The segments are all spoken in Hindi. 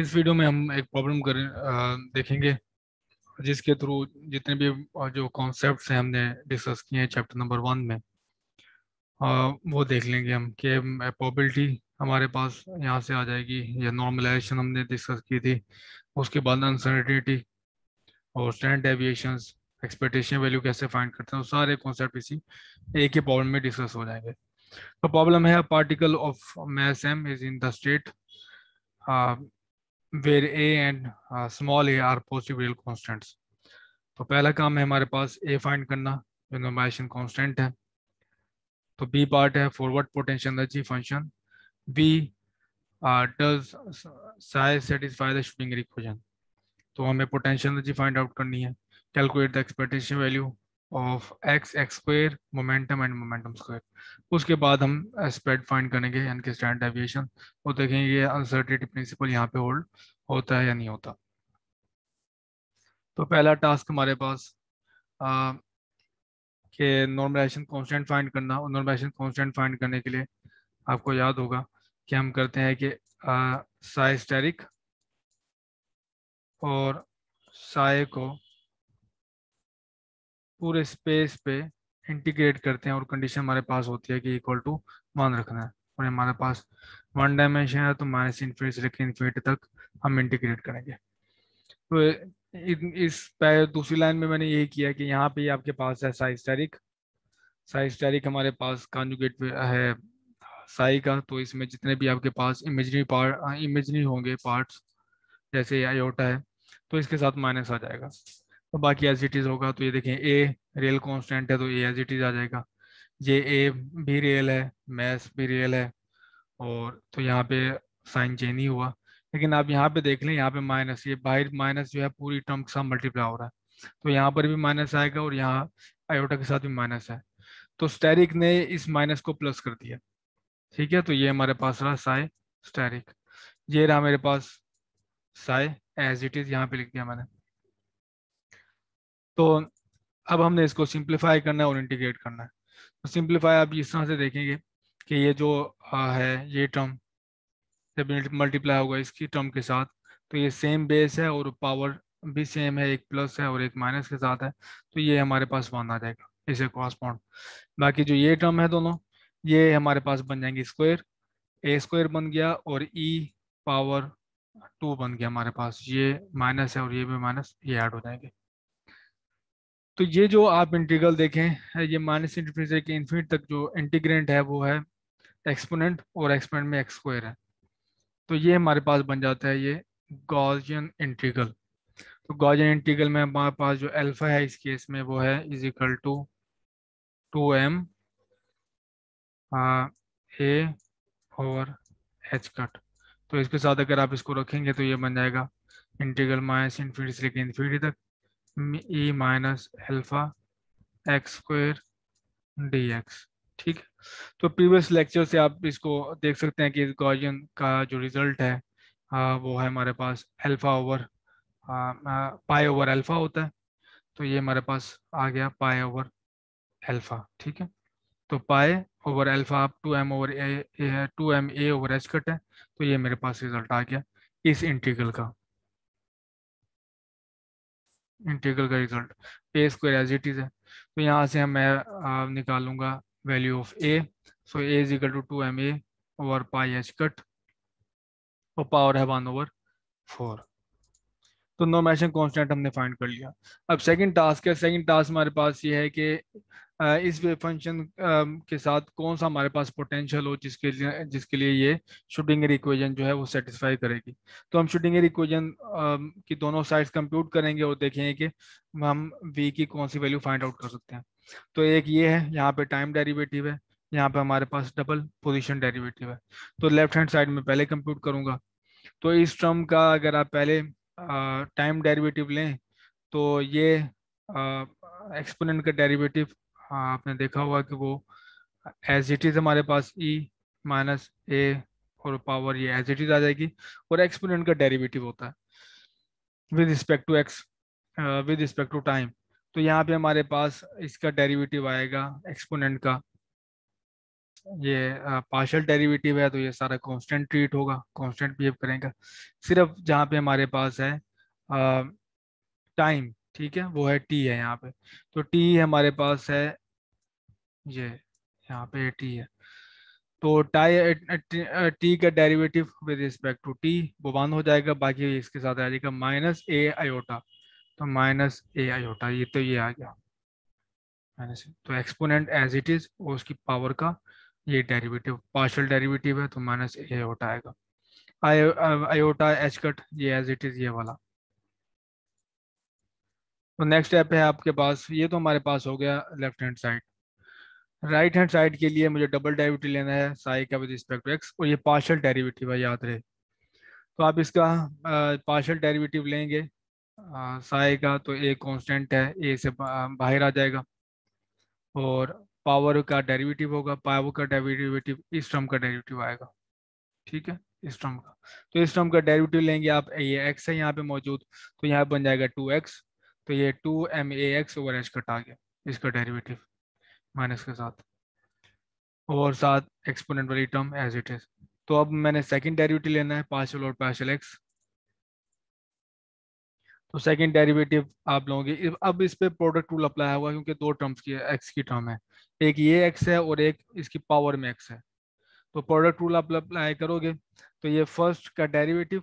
इस वीडियो में हम एक प्रॉब्लम कर देखेंगे जिसके थ्रू जितने भी जो कॉन्सेप्ट्स हैं हमने डिस्कस किए हैं चैप्टर नंबर वन में आ, वो देख लेंगे हम कि प्रोबेबिलिटी हमारे पास यहाँ से आ जाएगी या नॉर्मलाइजेशन हमने डिस्कस की थी उसके बाद अनसर्टिनिटी और स्टैंड डेविएशंस एक्सपेक्टेशन वैल्यू कैसे फाइंड करते हैं सारे कॉन्सेप्ट इसी एक ही प्रॉब्लम में डिस्कस हो जाएँगे। तो प्रॉब्लम है particle of mass m is in the state where a and small a are positive real constants. तो पहला काम है हमारे पास ए फाइंड करना, जो नॉर्मलाइजेशन कांस्टेंट है। तो बी पार्ट है forward potential energy function. B does psi satisfy the shooting equation तो हमें पोटेंशियल एनर्जी फाइंड आउट करनी है। Calculate the expectation value. Of x x square momentum and momentum square उसके बाद हम स्प्रेड फाइंड करेंगे, यानी कि स्टैंड डेविएशन वो देखेंगे ये अनसर्टिनिटी प्रिंसिपल यहाँ पे होल्ड होता है या नहीं होता। तो पहला टास्क हमारे पास कि नॉर्मलाइजेशन कांस्टेंट फाइंड करना। और नॉर्मलाइजेशन कांस्टेंट फाइंड करने के लिए आपको याद होगा कि हम करते हैं कि साइस्टेरिक और साय को पूरे स्पेस पे इंटीग्रेट करते हैं और कंडीशन हमारे पास होती है कि इक्वल टू वन रखना है। और हमारे पास वन डायमेंशन है तो माइनस इन्फिनिट से लेकर इन्फिनिटी तक हम इंटीग्रेट करेंगे। तो इस दूसरी लाइन में मैंने यही किया कि यहाँ पे आपके पास है साइस्टेरिक साइस्टेरिक हमारे पास कॉन्जुगेट है साई का तो इसमें जितने भी आपके पास इमेजरी पार्ट इमेजरी होंगे पार्ट्स जैसे आयोटा है तो इसके साथ माइनस आ जाएगा। तो बाकी एज इट इज़ होगा तो ये देखें ए रियल कॉन्स्टेंट है तो ए एज इट इज़ आ जाएगा। ये ए भी रियल है मैथ भी रियल है, और तो यहाँ पे साइन चेंज नहीं हुआ। लेकिन आप यहाँ पे देख लें, यहाँ पे माइनस ये बाहर माइनस जो है, पूरी टर्म के साथ मल्टीप्लाई हो रहा है। तो यहाँ पर भी माइनस आएगा और यहाँ आयोटा के साथ भी माइनस है। तो स्टेरिक ने इस माइनस को प्लस कर दिया। ठीक है तो ये हमारे पास रहा साय स्टेरिक ये रहा मेरे पास साय एज इट इज़ यहाँ पे लिख दिया मैंने। तो अब हमने इसको सिंप्लीफाई करना है और इंटीग्रेट करना है। तो सिंप्लीफाई आप इस तरह से देखेंगे कि ये जो है, ये टर्म जब मल्टीप्लाई होगा इसकी टर्म के साथ। तो ये सेम बेस है और पावर भी सेम है, एक प्लस है और एक माइनस के साथ है। तो ये हमारे पास वन आ जाएगा, इसे कॉस्पॉन्ड बाकी जो ये टर्म है दोनों, ये हमारे पास बन जाएँगे स्क्वायर ए स्क्वायर बन गया और ई पावर टू बन गया हमारे पास। ये माइनस है और ये भी माइनस ये ऐड हो जाएँगे। तो ये जो आप इंटीग्रल देखें ये माइनस इंटीग्रेट से इन्फिनिट तक जो इंटीग्रेंट है, वो है एक्सपोनेंट और एक्सपोनेंट में एक्स स्क्वायर है। तो ये हमारे पास बन जाता है ये गॉजियन इंटीग्रल तो गॉजियन इंटीग्रल में हमारे पास जो अल्फ़ा है, इस केस में वो है is equal to two m a और एच कट तो इसके साथ अगर आप इसको रखेंगे तो ये बन जाएगा इंटीग्रल माइनस इन्फिनिटी से लेकर इन्फिनिटी तक। E minus alpha x square d x ठीक तो प्रीवियस लेक्चर से आप इसको देख सकते हैं कि इस गॉजियन का जो रिज़ल्ट है आ, वो है हमारे पास alpha over pi over alpha होता है। तो ये हमारे पास आ गया पाई ओवर अल्फ़ा ठीक है? तो पाए ओवर अल्फ़ा आप two m over a two m a over h cut है तो ये मेरे पास रिज़ल्ट आ गया इस इंटीग्रल का। इंटीग्रल का result a square as it is है। तो यहाँ से हम मैं निकालूँगा value of a so a is equal to two m a over pi h cut और पावर है वन ओवर फोर तो नॉर्मेशन कांस्टेंट हमने फाइंड कर लिया। अब सेकंड टास्क है। सेकंड टास्क हमारे पास ये है कि इस वेव फ़ंक्शन के साथ कौन सा हमारे पास पोटेंशियल हो जिसके लिए जिसके लिए ये शूटिंगर इक्वेशन जो है वो सेटिस्फाई करेगी। तो हम शूटिंगर इक्वेशन की दोनों साइड्स कंप्यूट करेंगे और देखेंगे कि हम वी की कौन सी वैल्यू फाइंड आउट कर सकते हैं। तो एक ये है, यहाँ पे टाइम डेरिवेटिव है, यहाँ पे हमारे पास डबल पोजिशन डेरिवेटिव है। तो लेफ़्ट हैंड साइड में पहले कंप्यूट करूँगा। तो इस टर्म का अगर आप पहले टाइम डेरिवेटिव लें तो ये एक्सपोनेंट का डेरिवेटिव हाँ आपने देखा होगा कि वो एज इट इज़ हमारे पास ई माइनस ए और पावर ये एज इट इज़ आ जाएगी और एक्सपोनेंट का डेरिवेटिव होता है with respect to x with respect to time तो यहाँ पे हमारे पास इसका डेरिवेटिव आएगा एक्सपोनेंट का। ये पार्शियल डेरिवेटिव है तो ये सारा कांस्टेंट ट्रीट होगा कांस्टेंट बिहेव करेगा। सिर्फ़ जहाँ पे हमारे पास है टाइम ठीक है, वो है टी है यहाँ पे। तो टी हमारे पास है, ये यहाँ पे टी है। तो टाई, टी का derivative with respect to t वो वन हो जाएगा, बाकी इसके साथ आ जाएगा माइनस ए आयोटा तो माइनस ए आयोटा ये तो ये आ गया। माइनस तो एक्सपोनेंट एज इट इज़ और उसकी पावर का ये डेरिवेटिव पार्शियल डेरिवेटिव है तो माइनस ए आयोटा आएगा। आयोटा एच कट ये एज इट इज़ ये वाला। तो नेक्स्ट स्टेप है आपके पास, ये तो हमारे पास हो गया left hand side right hand side के लिए मुझे डबल डेरिवेटिव लेना है साई का विद रिस्पेक्ट टू एक्स और ये पार्शियल डेरिवेटिव है, याद रहे. तो आप इसका पार्शियल डेरिवेटिव लेंगे साई का तो ए कांस्टेंट है ए से बाहर आ जाएगा. और पावर का डेरिवेटिव होगा पावर का डेरिवेटिव इस टर्म का डेरिवेटिव आएगा. ठीक है? इस टर्म का. तो इस टर्म का डेरिवेटिव लेंगे आप, ये एक्स है यहाँ पे मौजूद तो यहाँ बन जाएगा टू एक्स तो ये two m a x over h cut आ गया, इसका डेरिवेटिव माइनस के साथ। और साथ एक्सपोनेंट वाली टर्म एज इट इज़ तो अब मैंने सेकंड डेरिवेटिव लेना है पार्शियल और पार्शियल एक्स तो सेकंड डेरिवेटिव आप लोगे अब इस पे प्रोडक्ट रूल अप्लाई होगा क्योंकि दो टर्म्स की एक्स की टर्म है। एक ये एक्स है और एक इसकी पावर में एक्स है। तो प्रोडक्ट रूल आप अप्लाई करोगे तो ये फ़र्स्ट का derivative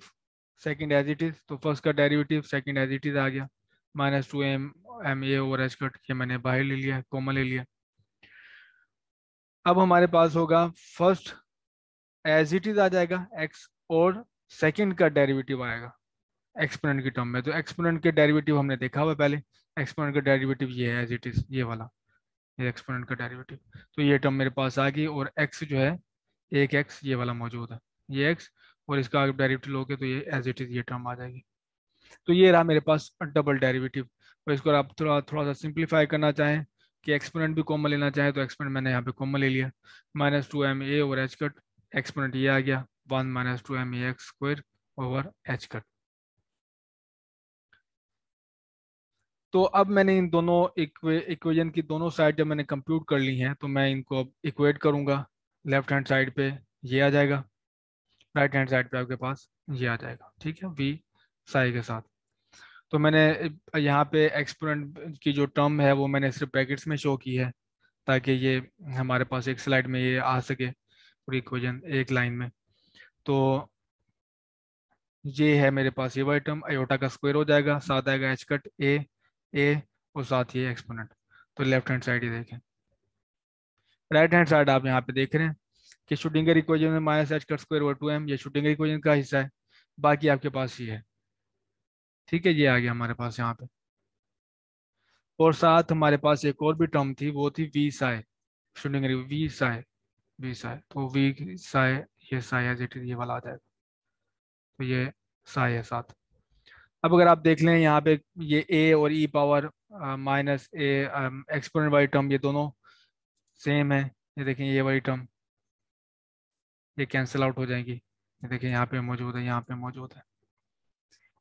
second as it is तो फ़र्स्ट का derivative second as it is आ गया। Minus two m m a over h cut के मैंने, बाहर ले लिया कॉमन ले लिया। अब हमारे पास होगा फ़र्स्ट एज इट इज़ आ जाएगा एक्स और सेकंड का डेरिवेटिव आएगा एक्सपोनेंट की टर्म में। तो एक्सपोनेंट के डेरिवेटिव हमने देखा हुआ पहले। एक्सपोनेंट का डेरिवेटिव ये है एज इट इज़ ये वाला, ये एक्सपोनेंट का डेरिवेटिव तो ये टर्म मेरे पास आ गई और एक्स जो है, एक एक्स ये वाला मौजूद है। ये एक्स और इसका डेरिवेटिव लोगे तो ये एज इट इज़ ये टर्म आ जाएगी। तो ये रहा मेरे पास डबल डेरिवेटिव और इसको आप थोड़ा थोड़ा सा सिंप्लीफाई करना चाहें कि एक्सपोनेंट भी कॉमन लेना चाहें तो एक्सपोनेंट मैंने यहाँ पे कॉमन ले लिया। Minus two m a over h cut exponent ये आ गया। One minus two m x square over h cut तो अब मैंने इन दोनों इक्वेजन की दोनों साइड जब मैंने कंप्यूट कर ली हैं तो मैं इनको अब इक्वेट करूँगा। लेफ़्ट हैंड साइड पे ये आ जाएगा। राइट हैंड साइड पे आपके पास ये आ जाएगा। ठीक है? वी साई के साथ। तो मैंने, यहाँ पे एक्सपोनेंट की जो टर्म है, वो मैंने सिर्फ़ ब्रैकेट्स में शो की है, ताकि ये हमारे पास एक स्लाइड में ये आ सके पूरी इक्वेशन एक लाइन में। तो ये है मेरे पास ये वाई टर्म आयोटा का स्क्वायर हो जाएगा साथ आएगा एच कट ए ए और साथ ये एक्सपोनेंट तो लेफ़्ट हैंड साइड ही देखें। राइट हैंड साइड आप यहाँ पे देख रहे हैं कि शूटिंगर इक्वेशन में minus h cut square over two m ये शूटिंगर इक्वेशन का हिस्सा है, बाकी आपके पास ये है। ठीक है, ये आ गया हमारे पास यहाँ पे। और साथ हमारे पास एक और भी टर्म थी, वो थी वी साई शूटिंग वी साई वी साई तो वी साई ये इज़ ये वाला आ जाएगा। तो ये साय है साथ। अब अगर आप देख लें, यहाँ पे ये ए और e power minus a exponent वाली टर्म ये दोनों सेम है। ये देखें, ये वाली टर्म ये कैंसिल आउट हो जाएगी। ये देखें, यहाँ पे मौजूद है, यहाँ पे मौजूद है।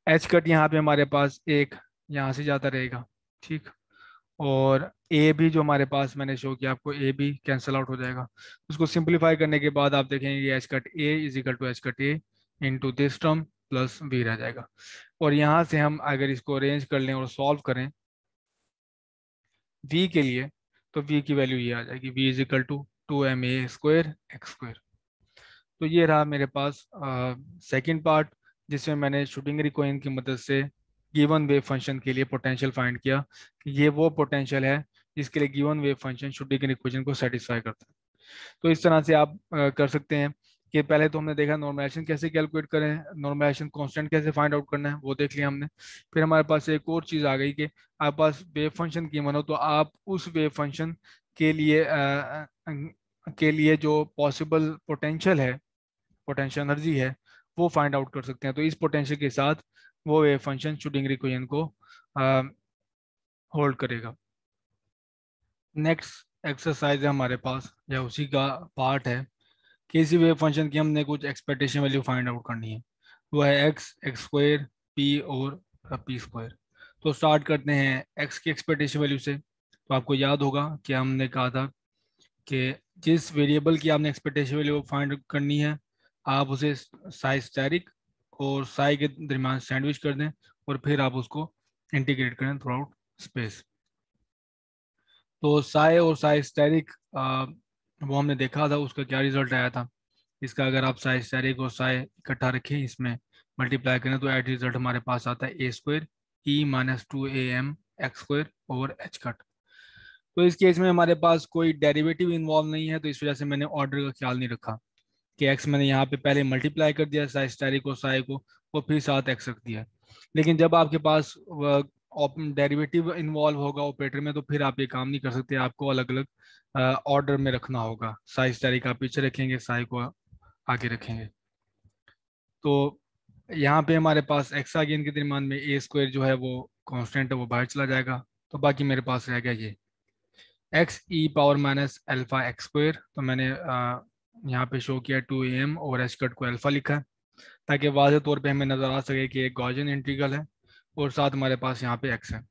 एच कट यहाँ पे हमारे पास एक यहाँ से जाता रहेगा, ठीक? और ए भी जो हमारे पास मैंने शो किया, आपको ए भी कैंसिल आउट हो जाएगा। उसको सिंप्लीफाई करने के बाद आप देखेंगे h cut a is equal to h cut a into this term plus v रह जाएगा। और यहाँ से हम अगर इसको अरेंज कर लें और सॉल्व करें वी के लिए तो वी की वैल्यू ये आ जाएगी। V is equal to two m a square x square तो ये रहा मेरे पास सेकंड पार्ट जिसमें मैंने शूटिंग कोइन की मदद से गिवन वेव फ़ंक्शन के लिए पोटेंशियल फाइंड किया कि ये वो पोटेंशियल है जिसके लिए गिवन वेव फ़ंक्शन शूटिंग इक्वेशन को सेटिस्फाई करता है। तो इस तरह से आप आ, कर सकते हैं कि पहले तो हमने देखा नॉर्मलाइजेशन कैसे कैलकुलेट करें नॉर्मलाइजेशन कांस्टेंट कैसे फाइंड आउट करना है वो देख लिया हमने। फिर हमारे पास एक और चीज़ आ गई कि आपके पास वेव फ़ंक्शन की मन हो तो आप उस वेव फ़ंक्शन के लिए आ, के लिए जो पॉसिबल पोटेंशियल है पोटेंशियल एनर्जी है वो फाइंड आउट कर सकते हैं। तो इस पोटेंशियल के साथ वो वेव फ़ंक्शन शूटिंग इक्वेशन को होल्ड करेगा। नेक्स्ट एक्सरसाइज है हमारे पास, या उसी का पार्ट है, किसी वेव फ़ंक्शन की हमने कुछ एक्सपेक्टेशन वैल्यू फाइंड आउट करनी है। वो है एक्स एक्स स्क्वायर पी और पी स्क्वायर तो स्टार्ट करते हैं एक्स की एक्सपेक्टेशन वैल्यू से। तो आपको याद होगा कि हमने कहा था कि जिस वेरिएबल की आपने एक्सपेक्टेशन वैल्यू फाइंड करनी है आप उसे साई स्टैरिक और साई के दरमियान सैंडविच कर दें और फिर आप उसको इंटीग्रेट करें थ्रू आउट स्पेस तो साई और साई स्टैरिक वो हमने देखा था, उसका क्या रिज़ल्ट आया था? इसका अगर आप साई स्टैरिक और साई इकट्ठा रखें, इसमें मल्टीप्लाई करें तो एट रिज़ल्ट हमारे पास आता है a square e minus two a m x square over h cut तो इस केस में हमारे पास कोई डेरिवेटिव इन्वॉल्व नहीं है तो इस वजह से मैंने ऑर्डर का ख्याल नहीं रखा। कि एक्स मैंने यहाँ पे पहले मल्टीप्लाई कर दिया साई स्टैरिक और साई को और फिर साथ एक्स रख दिया। लेकिन जब आपके पास डेरिवेटिव इन्वॉल्व होगा ऑपरेटर में तो फिर आप ये काम नहीं कर सकते। आपको अलग अलग ऑर्डर में रखना होगा। साई स्टैरिक आप पीछे रखेंगे साई को आगे रखेंगे। तो यहाँ पे हमारे पास एक्स आगे इनके दरमान में ए स्क्वायर जो है वो कांस्टेंट है, वो बाहर चला जाएगा। तो बाकी मेरे पास रह गया ये। X e power minus alpha x square तो मैंने यहाँ पे शो किया टू एम और एच कट को अल्फ़ा लिखा है, ताकि वाज तौर पे हमें नज़र आ सके कि एक गॉजन इंटीग्रल है और साथ हमारे पास यहाँ पे एक्स है।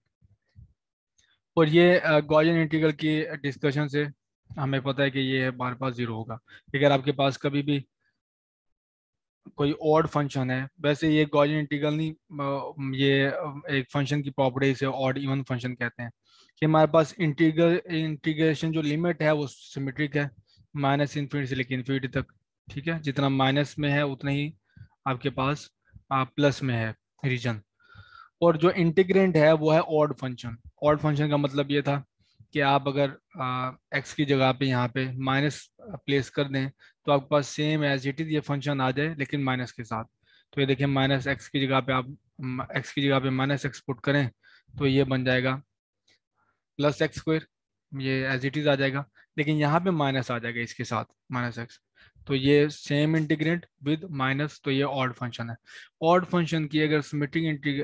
और ये गॉजन इंटीग्रल की डिस्कशन से हमें पता है कि ये हमारे पास ज़ीरो होगा। अगर आपके पास कभी भी कोई ऑड फ़ंक्शन है, वैसे ये गॉजन इंटीग्रल नहीं ये एक फ़ंक्शन की प्रॉपर्टी से ऑड इवन फ़ंक्शन कहते हैं। कि हमारे पास इंटीग्रल इंटीग्रेशन जो लिमिट है वो सिमेट्रिक है माइनस इन्फिनिटी से लेकर इन्फिनिटी तक ठीक है? जितना माइनस में है उतना ही आपके पास आ, प्लस में है रीजन और जो इंटीग्रेंट है वो है ऑड फ़ंक्शन ऑड फ़ंक्शन का मतलब ये था कि आप अगर एक्स की जगह पे यहाँ पे माइनस प्लेस कर दें तो आपके पास सेम एज इट इज़ ये फ़ंक्शन आ जाए लेकिन माइनस के साथ। तो ये देखिए माइनस एक्स की जगह पे आप एक्स की जगह पे माइनस एक्स पुट करें तो ये बन जाएगा प्लस एक्स स्क्वायर ये एज इट इज़ आ जाएगा। लेकिन यहाँ पे माइनस आ जाएगा इसके साथ, माइनस एक्स तो ये सेम इंटीग्रेंट विद माइनस तो ये ऑड फ़ंक्शन है। ऑड फ़ंक्शन की अगर सिमेट्रिक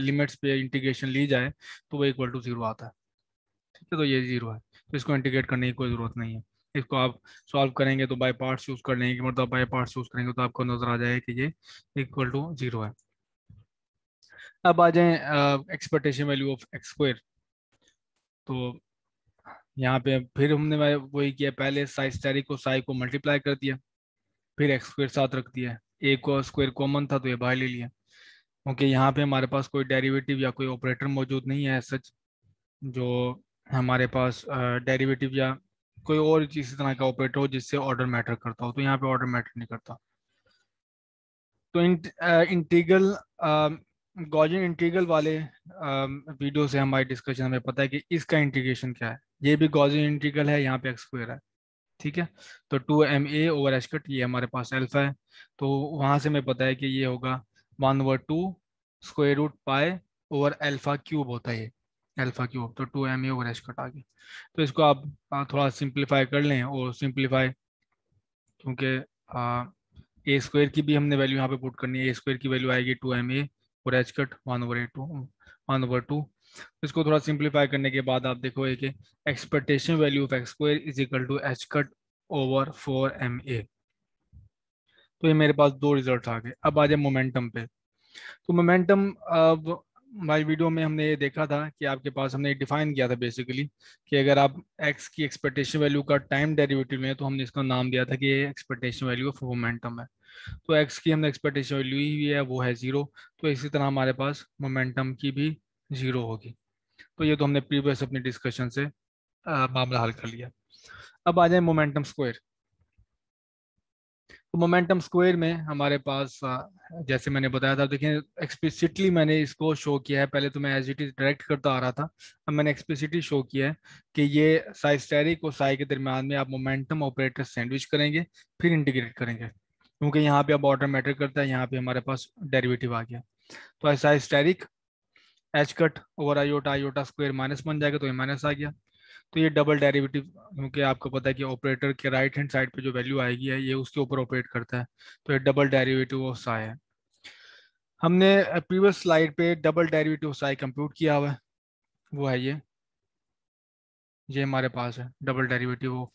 लिमिट्स पे इंटीग्रेशन ली जाए तो वो इक्वल टू ज़ीरो आता है। ठीक है तो ये ज़ीरो है। तो इसको इंटीग्रेट करने की कोई ज़रूरत नहीं है। इसको आप सॉल्व करेंगे तो बाई पार्ट्स यूज़ कर लेंगे मतलब बाई पार्ट्स यूज़ करेंगे तो आपको नज़र आ जाएगा कि ये इक्वल टू ज़ीरो है। अब आ जाए expectation value of x square तो यहाँ पे फिर हमने वही किया, पहले साई स्टैरिक को साई को मल्टीप्लाई कर दिया, फिर एक्स साथ रख दिया ए को स्क्वायर कॉमन था तो ये बाहर ले लिया। क्योंकि यहाँ पे हमारे पास कोई डेरिवेटिव या कोई ऑपरेटर मौजूद नहीं है सच जो हमारे पास डेरिवेटिव या कोई और इसी तरह का ऑपरेटर हो जिससे ऑर्डर मैटर करता हो। तो यहाँ पे ऑर्डर मैटर नहीं करता। तो इंटीग्रल गॉजन इंटीग्रल वाले वीडियो से हमारी डिस्कशन हमें पता है कि इसका इंटीग्रेशन क्या है। ये भी गॉजन इंटीग्रल है, यहाँ पे एक्स स्क्वायर है, ठीक है? तो two m a over h cut ये हमारे पास एल्फा है। तो वहाँ से हमें पता है कि ये होगा one over two square root pi over alpha cube होता है ये एल्फा क्यूब तो two m a over h cut आ गया। तो इसको आप थोड़ा सिंप्लीफाई कर लें और सिंप्लीफाई क्योंकि ए स्क्वायर की भी हमने वैल्यू यहाँ पे पुट करनी है। ए स्क्वायर की वैल्यू आएगी टू एम ए और h cut one over a two one over two इसको थोड़ा सिंप्लीफाई करने के बाद आप देखो कि expectation value of x is equal to h cut over four m a तो ये मेरे पास दो रिज़ल्ट आ गए। अब आ जाए मोमेंटम पे। तो मोमेंटम अब हमारी वीडियो में हमने ये देखा था कि आपके पास हमने डिफाइन किया था बेसिकली कि अगर आप एक्स की एक्सपेक्टेशन वैल्यू का टाइम डेरिवेटिव में तो हमने इसका नाम दिया था कि ये एक्सपेक्टेशन वैल्यू ऑफ़ मोमेंटम है। तो एक्स की हमने एक्सपेक्टेशन वैल्यू ही है, वो है ज़ीरो तो इसी तरह हमारे पास मोमेंटम की भी ज़ीरो होगी। तो ये तो हमने प्रीवियस अपनी डिस्कशन से मामला हल कर लिया। अब आ जाए मोमेंटम स्क्वायर तो मोमेंटम स्क्वायर में हमारे पास जैसे मैंने बताया था, देखिए एक्सप्लिसिटली मैंने इसको शो किया है। पहले तो मैं एज इट इज़ डायरेक्ट करता आ रहा था। अब मैंने एक्सप्लिसिटली शो किया है कि ये साई स्टेरिक और साई के दरमियान में आप मोमेंटम ऑपरेटर सैंडविच करेंगे, फिर इंटीग्रेट करेंगे। क्योंकि यहाँ पे अब ऑर्डर मैटर करता है, यहाँ पे हमारे पास डेरिवेटिव आ गया। तो psi asterisk h cut over iota iota square minus बन जाएगा तो ये माइनस आ गया। तो ये डबल डेरिवेटिव क्योंकि आपको पता है कि ऑपरेटर के राइट हैंड साइड पे जो वैल्यू आएगी, है, ये उसके ऊपर ऑपरेट करता है। तो ये डबल डेरिवेटिव ऑफ़ साई है। हमने प्रीवियस स्लाइड पे डबल डेरिवेटिव साई कंप्यूट किया हुआ है। वो है ये। ये हमारे पास है डबल डेरिवेटिव ऑफ़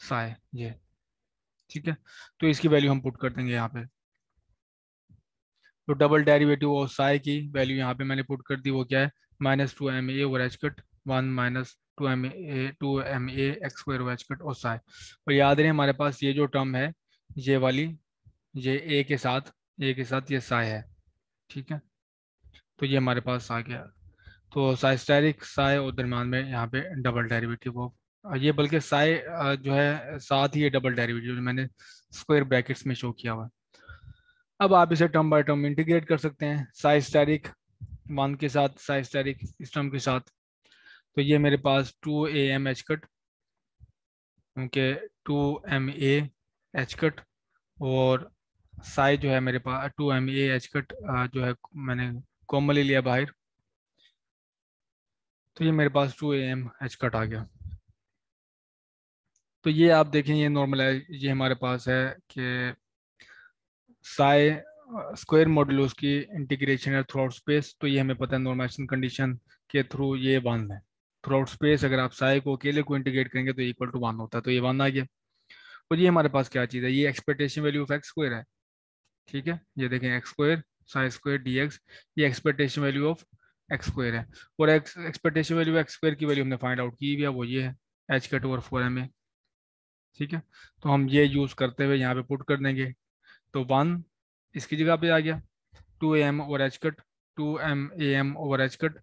साई ये। ठीक है? तो इसकी वैल्यू हम पुट कर देंगे यहाँ पे। तो डबल डेरिवेटिव ऑफ़ साई की वैल्यू यहाँ पे मैंने पुट कर दी, वो क्या है? Minus two m a over h cut one minus two m a two m a x square cut और साई और याद रहे हमारे पास ये जो टर्म है, ये वाली, ये ए के साथ ए के साथ ये साई है, ठीक है? तो ये हमारे पास आ गया। तो साइस्टेरिक साई और दरमान में यहाँ पे डबल डेरिवेटिव ऑफ़ ये बल्कि साय जो है साथ ही ये डबल डेरिवेटिव मैंने स्क्वायर ब्रैकेट्स में शो किया हुआ अब आप इसे टर्म बाय टर्म इंटीग्रेट कर सकते हैं साइस्टेरिक वन के साथ साइस्टेरिक इस टर्म के साथ। तो ये मेरे पास two a m h cut क्योंकि two m a h cut और साई जो है मेरे पास two m a h cut जो है मैंने कॉमनली लिया बाहर। तो ये मेरे पास two a m h cut आ गया। तो ये आप देखें, ये नॉर्मल है ये हमारे पास है कि साई स्क्वायर मॉडुलस की इंटीग्रेशन है थ्रू आउट स्पेस तो ये हमें पता है नॉर्मेशन कंडीशन के थ्रू ये वन है। थ्रू आउट स्पेस अगर आप साई को अकेले को इंटीग्रेट करेंगे तो इक्वल टू वन होता है तो ये वन आ गया। और ये हमारे पास क्या चीज़ है? ये expectation value of x square है, ठीक है? ये देखें x square psi square d x ये expectation value of x square है। और x expectation value x square की वैल्यू हमने फाइंड आउट की हुई है, वो ये है h cut over four m a ठीक है? तो हम ये यूज़ करते हुए यहाँ पे पुट कर देंगे। तो वन इसकी जगह पे आ गया। Two a m over h cut two m a m over h cut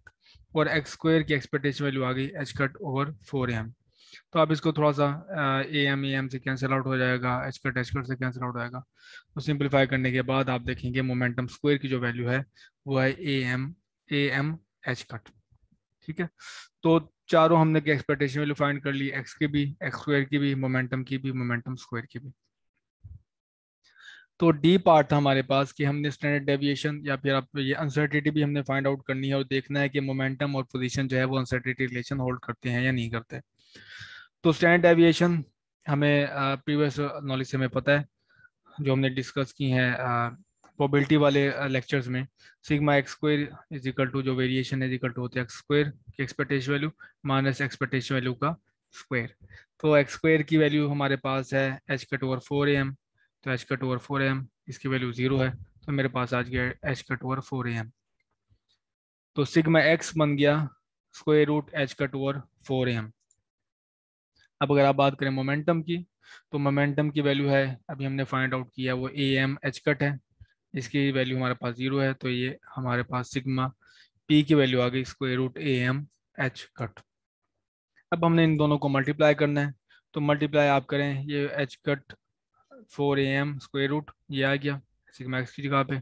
और एक्स स्क्वायर की एक्सपेक्टेशन वैल्यू आ गई h cut over four m तो आप इसको थोड़ा सा ए एम ए एम से कैंसिल आउट हो जाएगा एच कट एच कट से कैंसिल आउट हो जाएगा। तो सिंप्लीफाई करने के बाद आप देखेंगे मोमेंटम स्क्वायर की जो वैल्यू है, वो है a m a m h cut ठीक है? तो चारों हमने एक्सपेक्टेशन वैल्यू फाइंड कर ली एक्स की भी एक्स स्क्वायर की भी मोमेंटम की भी मोमेंटम स्क्वायर की भी। तो डी पार्ट था हमारे पास कि हमने स्टैंडर्ड डेविएशन या फिर आप ये अनसर्टिटी भी हमने फाइंड आउट करनी है और देखना है कि मोमेंटम और पोजीशन जो है वो अनसर्टिटी रिलेशन होल्ड करते हैं या नहीं करते तो स्टैंडर्ड डेविएशन हमें प्रीवियस नॉलेज से हमें पता है, जो हमने डिस्कस की हैं प्रोबेबिलिटी वाले लेक्चर्स में sigma x square is equal to जो वेरिएशन इज़ इक्वल टू होते हैं एक्स स्क्वायर की expectation value minus expectation value का स्क्वायर तो एक्स स्क्वायर की वैल्यू हमारे पास है h cut over four m तो h cut over four m इसकी वैल्यू ज़ीरो है तो मेरे पास आज गया h cut over four m तो सिग्मा एक्स बन गया square root h cut over four m अब अगर आप बात करें मोमेंटम की तो मोमेंटम की वैल्यू है, अभी हमने फाइंड आउट किया वो ए एम एच कट है इसकी वैल्यू हमारे पास ज़ीरो है तो ये हमारे पास सिग्मा पी की वैल्यू आ गई square root a m h cut अब हमने इन दोनों को मल्टीप्लाई करना है तो मल्टीप्लाई आप करें, ये h cut four a m square root ये आ गया सिग्मा एक्स की जगह पे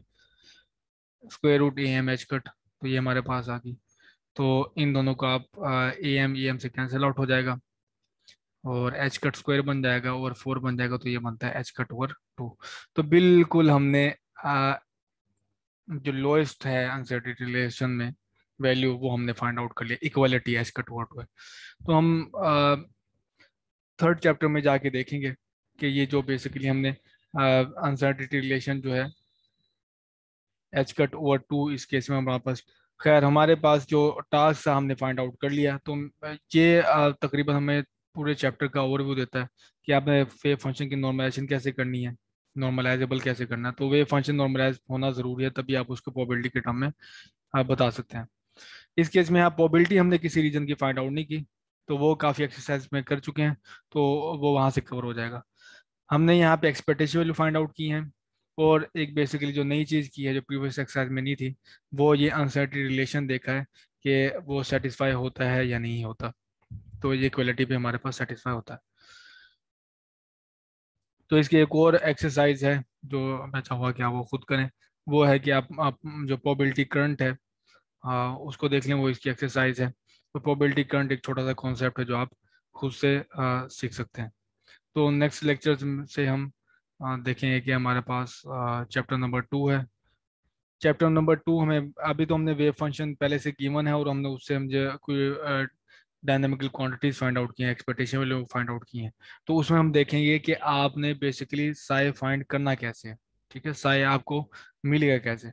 square root a m h cut तो ये हमारे पास आ गई. तो इन दोनों का आप ए एम ई एम से कैंसिल आउट हो जाएगा, और एच कट स्क्वायर बन जाएगा, और फोर बन जाएगा तो ये बनता है एच कट ओवर टू तो बिल्कुल हमने जो लोएस्ट है अनसर्टिटी रिलेशन में वैल्यू वो हमने फाइंड आउट कर लिया equality h cut over two है तो हम थर्ड चैप्टर में जाके देखेंगे कि ये जो बेसिकली हमने अनसर्टिटी रिलेशन जो है एच कट ओवर टू इस केस में हमारे पास खैर हमारे पास जो टास्क हमने फाइंड आउट कर लिया। तो ये तकरीबन हमें पूरे चैप्टर का ओवरव्यू देता है कि आपने वे फ़ंक्शन की नॉर्मलाइजेशन कैसे करनी है। नॉर्मलाइजेबल कैसे करना है? तो वे फ़ंक्शन नॉर्मलाइज होना ज़रूरी है, तभी आप उसको प्रोबेबिलिटी के टर्म में आप बता सकते हैं। इस केस में आप प्रोबेबिलिटी हमने किसी रीजन की फाइंड आउट नहीं की तो वो काफ़ी एक्सरसाइज में कर चुके हैं तो वो वहाँ से कवर हो जाएगा। हमने यहाँ पे एक्सपेक्टेशन वैल्यू फाइंड आउट की हैं, और एक बेसिकली जो नई चीज़ की है, जो प्रीवियस एक्सरसाइज में नहीं थी, वो ये अनसर्टी रिलेशन देखा है कि वो सेटिस्फाई होता है या नहीं होता। तो ये क्वालिटी पे हमारे पास सेटिस्फाई होता है। तो इसकी एक और एक्सरसाइज है जो मैं चाहूँगा कि आप वो खुद करें। वो है कि आप, आप जो प्रोबिलिटी करंट है आ, उसको देख लें वो इसकी एक्सरसाइज है। तो प्रोबिलिटी करंट एक छोटा सा कॉन्सेप्ट है जो आप खुद से आ, सीख सकते हैं। तो नेक्स्ट लेक्चर से हम आ, देखेंगे कि हमारे पास चैप्टर नंबर टू है। चैप्टर नंबर टू हमें अभी तो हमने वेव फ़ंक्शन पहले से गिवन है और हमने उससे मुझे कोई डायनामिकल क्वांटिटीज फाइंड आउट की हैं एक्सपेक्टेशन लोग फाइंड आउट की हैं। तो उसमें हम देखेंगे कि आपने बेसिकली साय फाइंड करना कैसे है, ठीक है? साय आपको मिलेगा कैसे?